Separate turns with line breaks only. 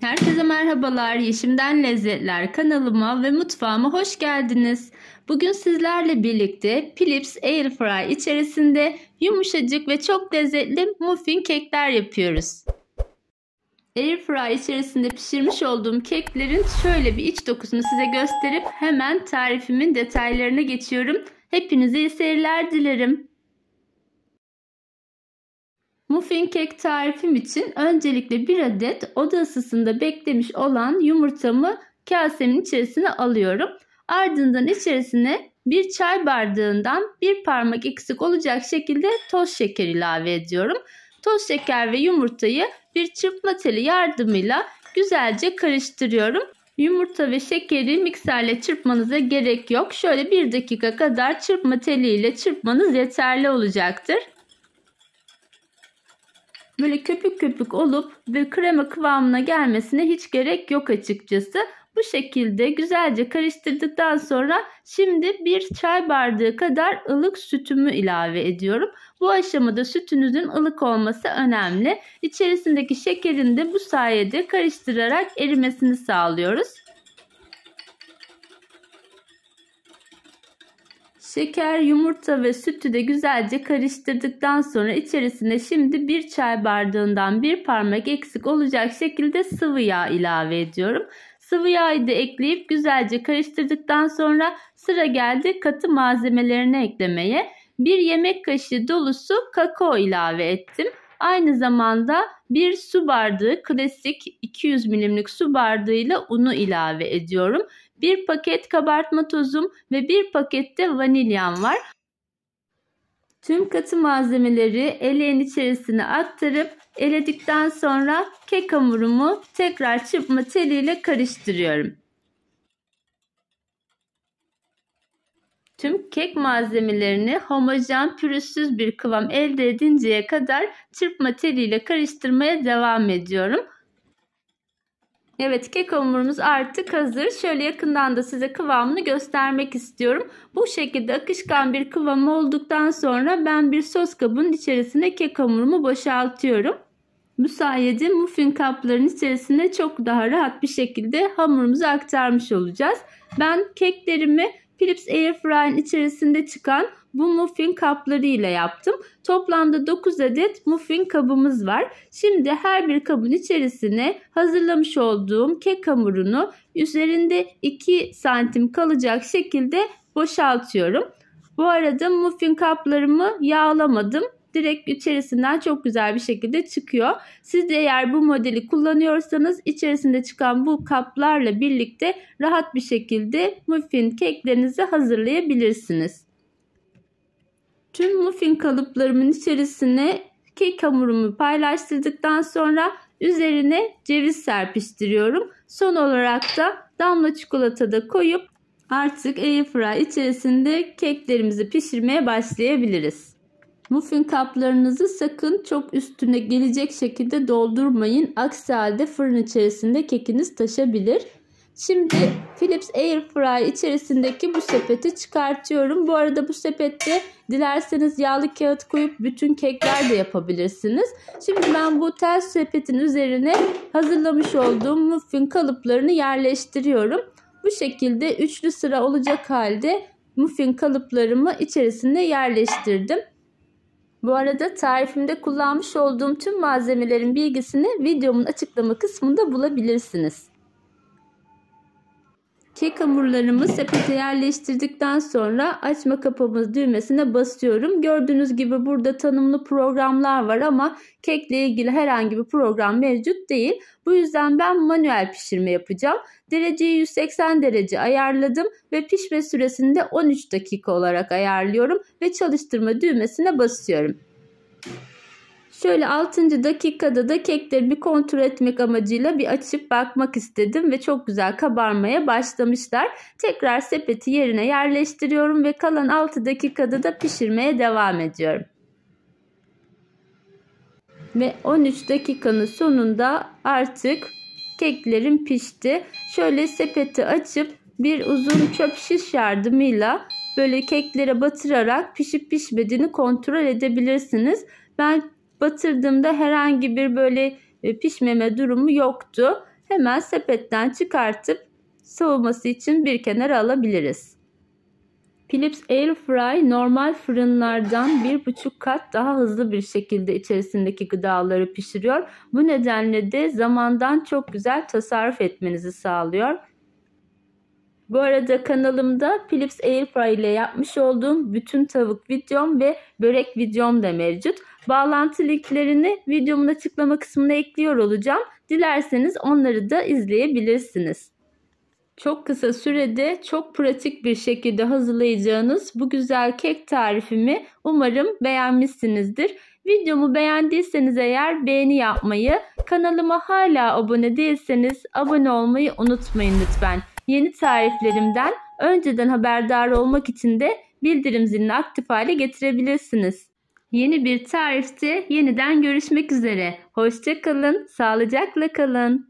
Herkese merhabalar. Yeşimden Lezzetler kanalıma ve mutfağıma hoş geldiniz. Bugün sizlerle birlikte Philips Airfry içerisinde yumuşacık ve çok lezzetli muffin kekler yapıyoruz. Airfry içerisinde pişirmiş olduğum keklerin şöyle bir iç dokusunu size gösterip hemen tarifimin detaylarına geçiyorum. Hepinize iyi seyirler dilerim. Muffin kek tarifim için öncelikle bir adet oda ısısında beklemiş olan yumurtamı kasemin içerisine alıyorum. Ardından içerisine bir çay bardağından bir parmak eksik olacak şekilde toz şeker ilave ediyorum. Toz şeker ve yumurtayı bir çırpma teli yardımıyla güzelce karıştırıyorum. Yumurta ve şekeri mikserle çırpmanıza gerek yok. Şöyle bir dakika kadar çırpma teliyle çırpmanız yeterli olacaktır böyle köpük köpük olup bir krema kıvamına gelmesine hiç gerek yok açıkçası. Bu şekilde güzelce karıştırdıktan sonra şimdi bir çay bardağı kadar ılık sütümü ilave ediyorum. Bu aşamada sütünüzün ılık olması önemli. İçerisindeki şekerin de bu sayede karıştırarak erimesini sağlıyoruz. Şeker, yumurta ve sütü de güzelce karıştırdıktan sonra içerisine şimdi bir çay bardağından bir parmak eksik olacak şekilde sıvı yağ ilave ediyorum. Sıvı yağı da ekleyip güzelce karıştırdıktan sonra sıra geldi katı malzemelerini eklemeye. Bir yemek kaşığı dolusu kakao ilave ettim. Aynı zamanda bir su bardağı klasik 200 milimlik su bardağıyla unu ilave ediyorum. Bir paket kabartma tozum ve bir pakette vanilyam var. Tüm katı malzemeleri eleğin içerisine aktarıp eledikten sonra kek hamurumu tekrar çırpma teliyle karıştırıyorum. Tüm kek malzemelerini homojen pürüzsüz bir kıvam elde edinceye kadar çırpma teliyle karıştırmaya devam ediyorum. Evet kek hamurumuz artık hazır. Şöyle yakından da size kıvamını göstermek istiyorum. Bu şekilde akışkan bir kıvam olduktan sonra ben bir sos kabının içerisine kek hamurumu boşaltıyorum. Bu sayede muffin kapların içerisine çok daha rahat bir şekilde hamurumuzu aktarmış olacağız. Ben keklerimi Philips Airfryer'in içerisinde çıkan bu muffin kapları ile yaptım. Toplamda 9 adet muffin kabımız var. Şimdi her bir kabın içerisine hazırlamış olduğum kek hamurunu üzerinde 2 santim kalacak şekilde boşaltıyorum. Bu arada muffin kaplarımı yağlamadım direkt içerisinden çok güzel bir şekilde çıkıyor. Siz de eğer bu modeli kullanıyorsanız içerisinde çıkan bu kaplarla birlikte rahat bir şekilde muffin keklerinizi hazırlayabilirsiniz. Tüm muffin kalıplarımın içerisine kek hamurumu paylaştırdıktan sonra üzerine ceviz serpiştiriyorum. Son olarak da damla çikolata da koyup artık airfryer içerisinde keklerimizi pişirmeye başlayabiliriz. Muffin kaplarınızı sakın çok üstüne gelecek şekilde doldurmayın. Aksi halde fırın içerisinde kekiniz taşabilir. Şimdi Philips Airfryer içerisindeki bu sepeti çıkartıyorum. Bu arada bu sepette dilerseniz yağlı kağıt koyup bütün kekler de yapabilirsiniz. Şimdi ben bu tel sepetin üzerine hazırlamış olduğum muffin kalıplarını yerleştiriyorum. Bu şekilde üçlü sıra olacak halde muffin kalıplarımı içerisine yerleştirdim. Bu arada tarifimde kullanmış olduğum tüm malzemelerin bilgisini videomun açıklama kısmında bulabilirsiniz. Kek hamurlarımı sepete yerleştirdikten sonra açma kapama düğmesine basıyorum. Gördüğünüz gibi burada tanımlı programlar var ama kekle ilgili herhangi bir program mevcut değil. Bu yüzden ben manuel pişirme yapacağım. Dereceyi 180 derece ayarladım ve pişme süresini de 13 dakika olarak ayarlıyorum ve çalıştırma düğmesine basıyorum. Şöyle 6. dakikada da kekleri bir kontrol etmek amacıyla bir açıp bakmak istedim ve çok güzel kabarmaya başlamışlar. Tekrar sepeti yerine yerleştiriyorum ve kalan 6 dakikada da pişirmeye devam ediyorum. Ve 13 dakikanın sonunda artık keklerim pişti. Şöyle sepeti açıp bir uzun çöp şiş yardımıyla böyle keklere batırarak pişip pişmediğini kontrol edebilirsiniz. Ben batırdığımda herhangi bir böyle e, pişmeme durumu yoktu. hemen sepetten çıkartıp soğuması için bir kenara alabiliriz. Philips Airfry normal fırınlardan bir buçuk kat daha hızlı bir şekilde içerisindeki gıdaları pişiriyor. Bu nedenle de zamandan çok güzel tasarruf etmenizi sağlıyor. Bu arada kanalımda Philips Airfry ile yapmış olduğum bütün tavuk videom ve börek videom da mevcut. Bağlantı linklerini videomun açıklama kısmına ekliyor olacağım. Dilerseniz onları da izleyebilirsiniz. Çok kısa sürede çok pratik bir şekilde hazırlayacağınız bu güzel kek tarifimi umarım beğenmişsinizdir. Videomu beğendiyseniz eğer beğeni yapmayı, kanalıma hala abone değilseniz abone olmayı unutmayın lütfen. Yeni tariflerimden önceden haberdar olmak için de bildirim zilini aktif hale getirebilirsiniz. Yeni bir tarifte yeniden görüşmek üzere. Hoşçakalın, sağlıcakla kalın.